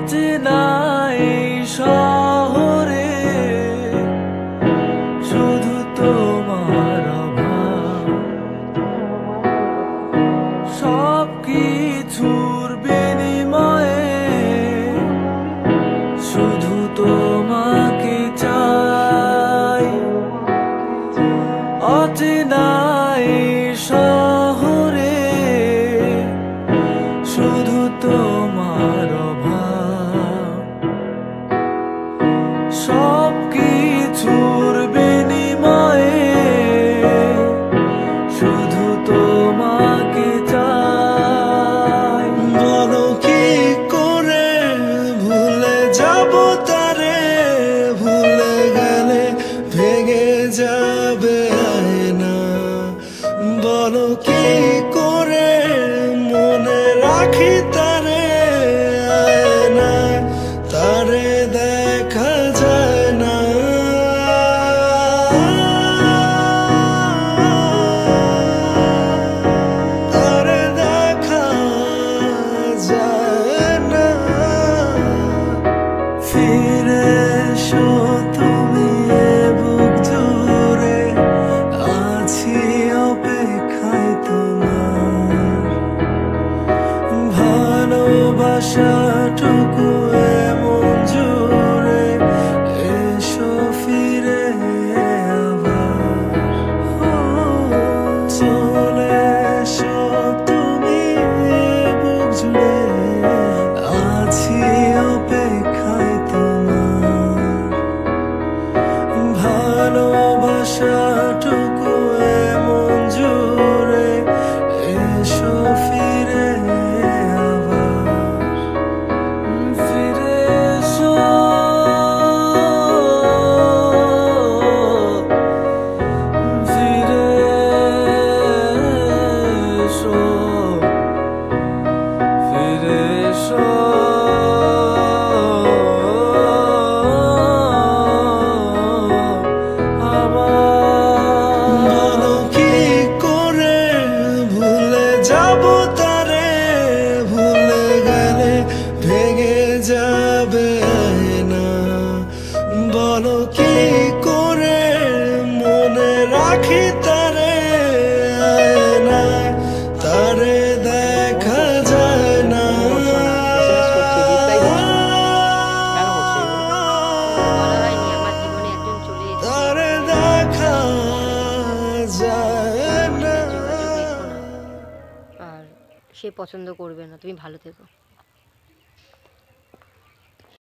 অচেনা এই শহরে। শুধু তোমার সব কিছুর বিনিময়ে শুধু তোমাকে চাই। অচেনা এই जाना फिर शो বলো কি করে মনে রাখি তারে না তারে দেখা যায় না। তারে দেখা যায় না। আর সে পছন্দ করবে না, তুমি ভালো থেকো।